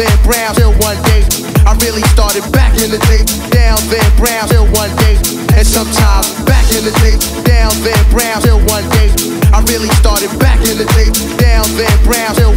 the down Van Brown till one day. I really started back in the day, down Van Brown till one day. And sometimes back in the day, down Van Brown till one day. I really started back in the day, down Van Brown till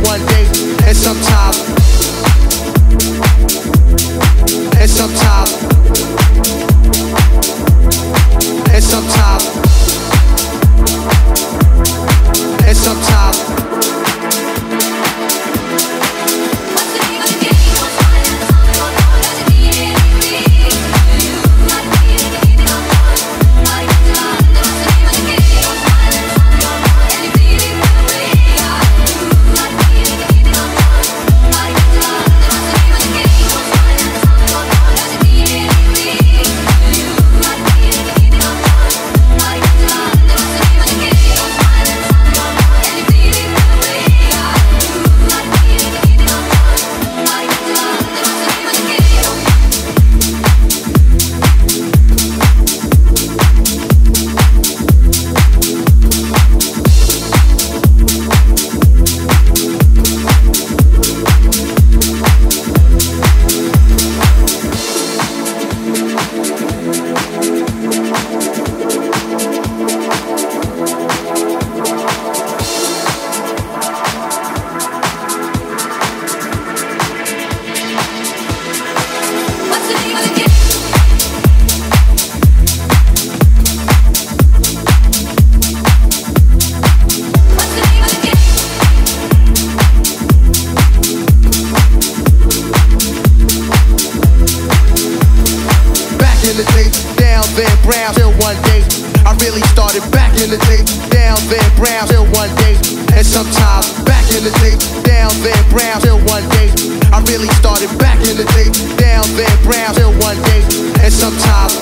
in the day, down Van Brown till one day. I really started back in the day, down Van Brown till one day. And sometimes back in the day, down Van Brown till one day. I really started back in the day, down Van Brown till one day. And sometimes,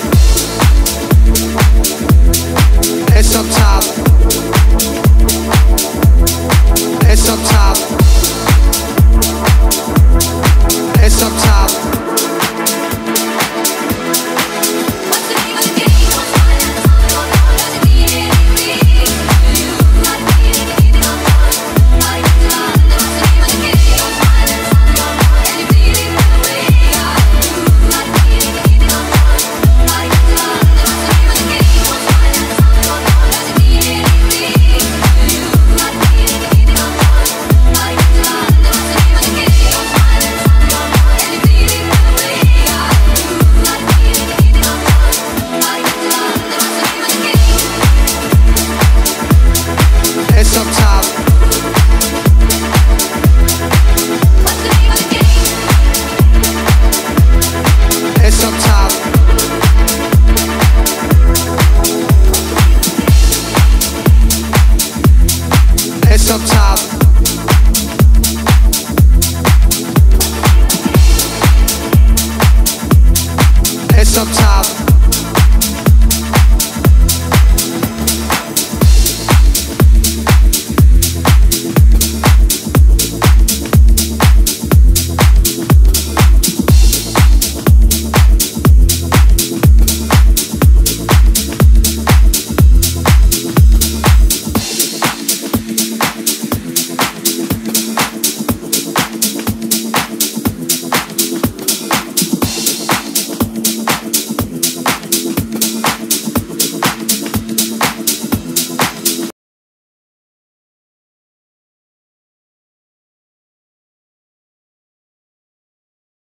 sometimes.